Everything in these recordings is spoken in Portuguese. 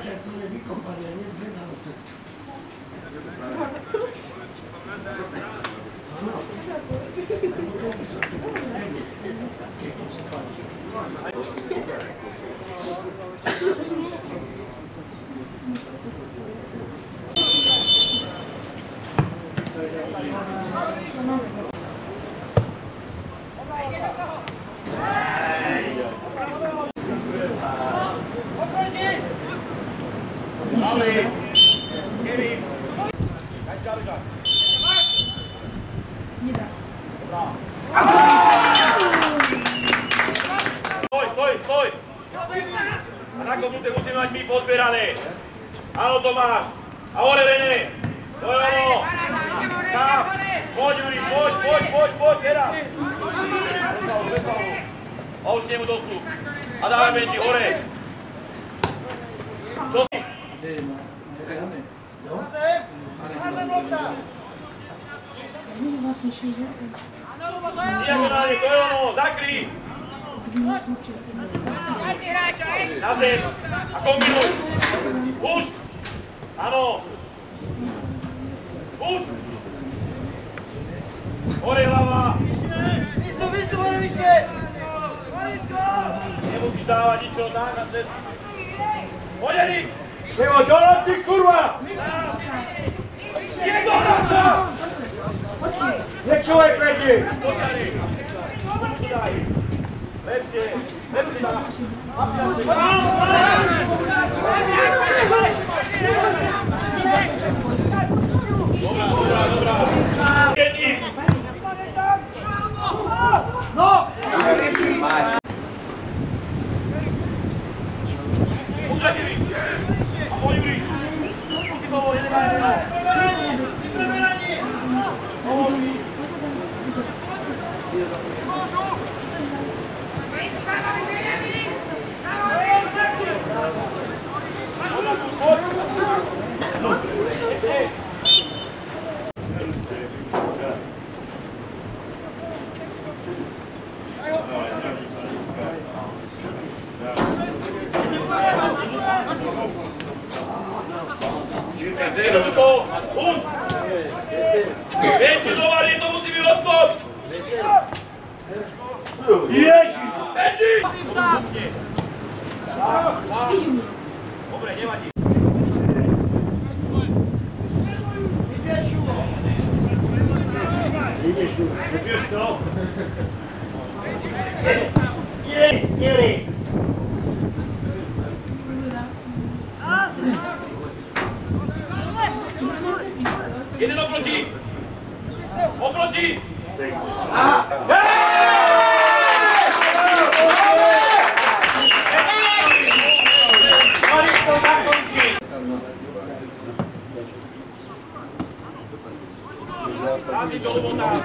siempre mi compañero entrenador. Agora, René. Vamos. Tá. Pode, Yuri. Pode, pode, pode, pode. Teraz. A už k nemu dostup. A dávaj Benji, hore. Čo si? Diagonálne, to je ono, zakry! Na zem, a kombinuj! Už! Áno. Už. Hore hlava. Vystup, vystup, hore vyšte. Nemusíš dávať ničo na na cestu. Hodený. Nebo do lopty, kurva. Je do lopta. Nečúvaj prejdi. Počarej. Lepšie. Lepšie. Lepšie. Zero, už! Viete, dovar,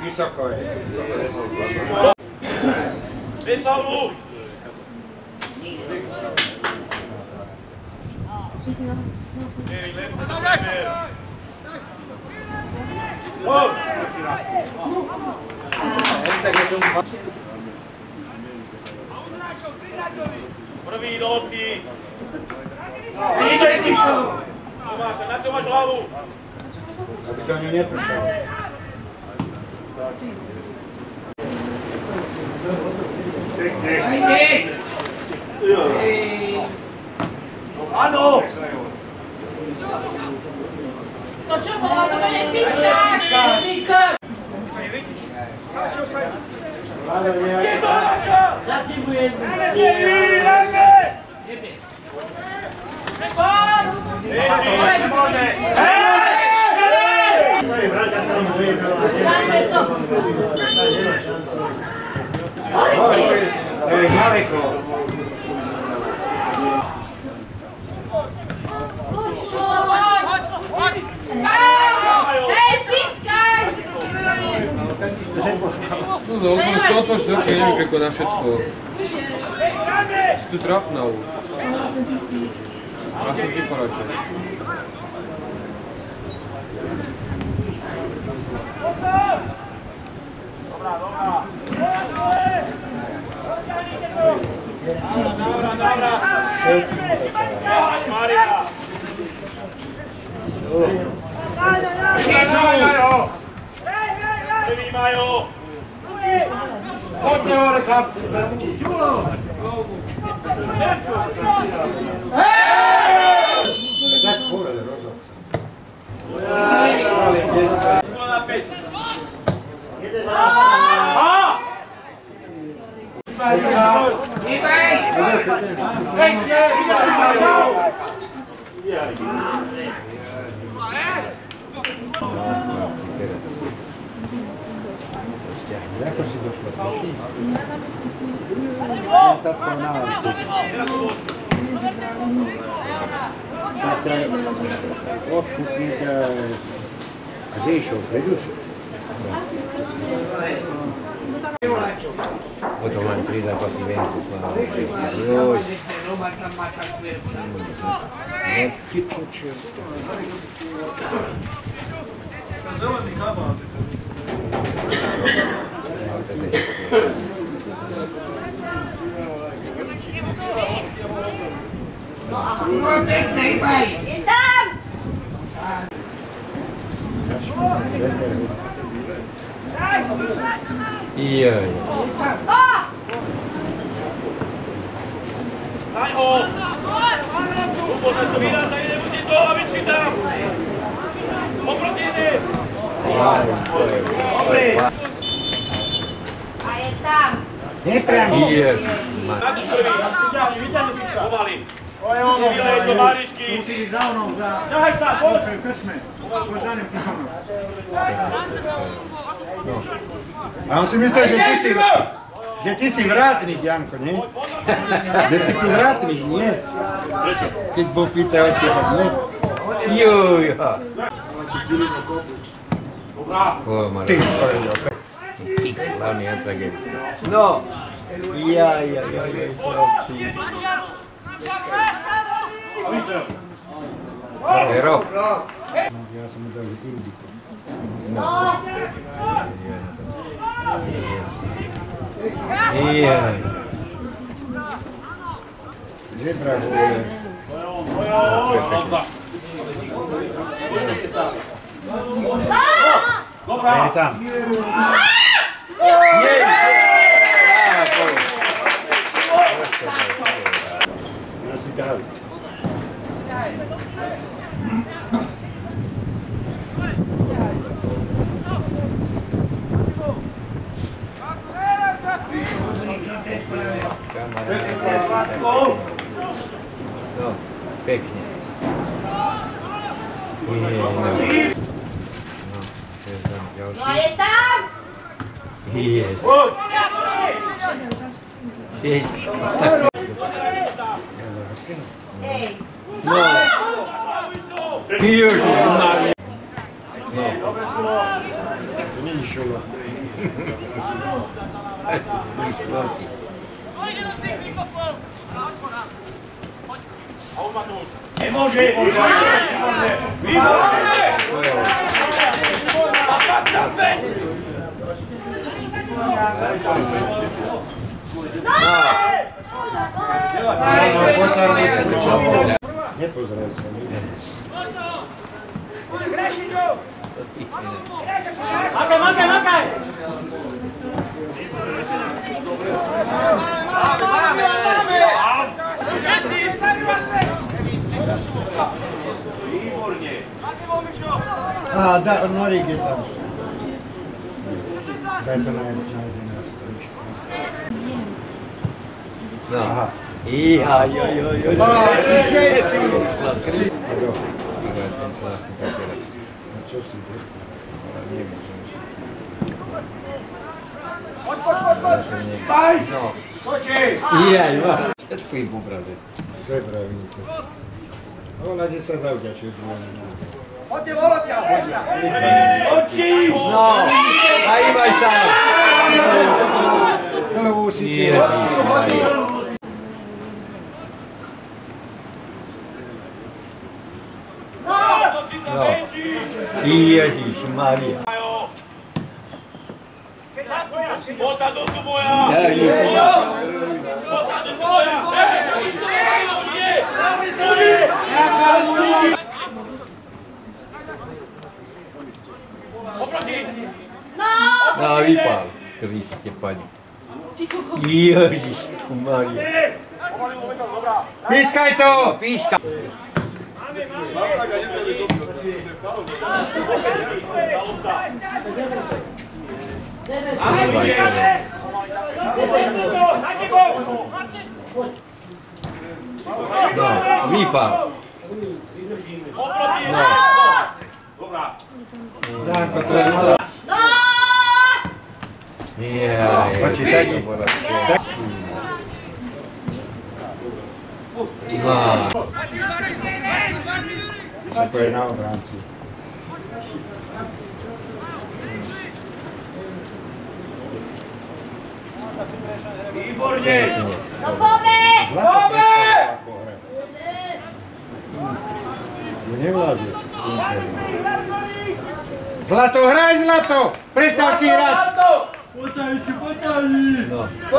Mi soccorre. Pensavo! Oh! Bravi Lotti! Vidite! Tomas, un attimo, bravo! Abbiamo niente, Hey! Ну да, он сказал то, что я не прикладываю что. Ты трап на уши. А что ты порачиваешь? Yeah. Opšutnika, a gdje? Otputnika, a gdje je išao, preduše? Oto mam Ľubo! Ľubo sa tu vyráta, ide proti toho a vyčí tam! Poproti ide! Dobre! A je tam! Nepriamo! Je! Na to prvý! Vyťahni, vyťahni píša! Pomaly! To je ono, Vylej do Marišky! Tu ty za onom, za... Ťahaj sa, poď! Krčme! Poďanem píšano! A on si myslel, že ty si... Gdje ti si vratnik, Janko, ne? Gdje si ti vratnik, ne? Ti Bog pita od tjeba, ne? Juj, ha. Ti, pa je opet. Glavni je. No! Ja, ja, ja, ja, ja. ja, Ja sam da vidim. No! Jaj. Že bravo je? A je Pekne sladkou. No, pekne. Nie, no. No, je tam ďalší. No je tam! Je. Sieť. Ej. No. Pijú. No. Dobre slovo. To nie je šula. Ej, to je šula. Et manger Oui, manger Papa, ça fait Nie pozdrawiam. Mogę, mogę! А, да, Норики там. Это на один раз. Ага. Иха, йо-йо-йо. А, слушайте. Вот, вот, вот, вот! Стой! Случай! Я, Ива! Это ты ему, брат. Дай, брат, Ona gdzie se zaudziać już było. Niekde- No. Jaj, ma. Všetko im pobrali. To je pravíte. Ohľade sa zavďačuje druhé. Oči! No, zajímaj sa. Hello, Sicily. Ježiš Maria. No. Ježiš Maria. Bota do Sumoja! Bota do Sumoja! Oproti! No vypal. Kriste pani. Ježiš Maria. Pískaj to! Píska. No, vypal. No. Dobra. To Yeah. Facci, dai. Ma... Sempre no, Franzi. Výborne! No pome! Pome! Ju nevláže. Zlato, hraj zlato! Prestáv si hrať! Zlato! Bota aí, Sil, bota aí!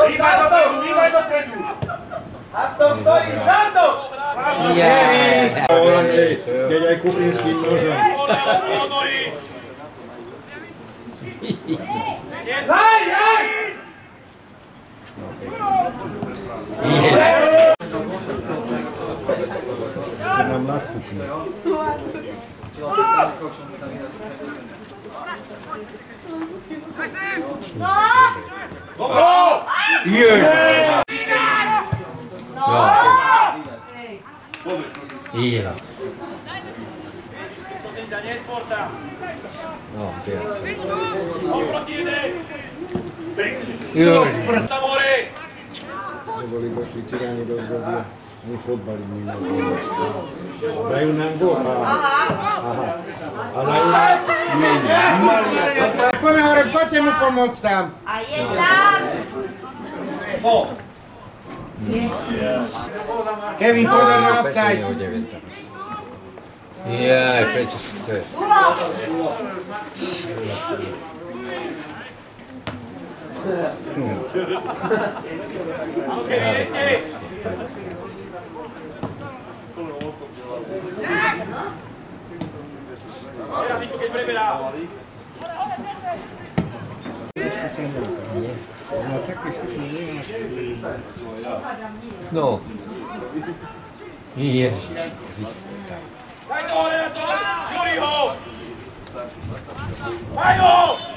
Viva do Peru, viva do Peru! Apostoizado! Yeah. Gdzie kupińskim nożem. Laj, laj! Nam lat kupił. Ira. Daniel porta. No, Io. Amore. Volevo slicciare i due via. नहीं फुट बड़ी नहीं भाई उन्हें को अलावा come ora faccio mi pomozzam Kevin cosa non upside yeah fece Okay, hey, hey. Preberá. Ona také šutné nemá. No. To hore na to! Juri ho! Daj ho!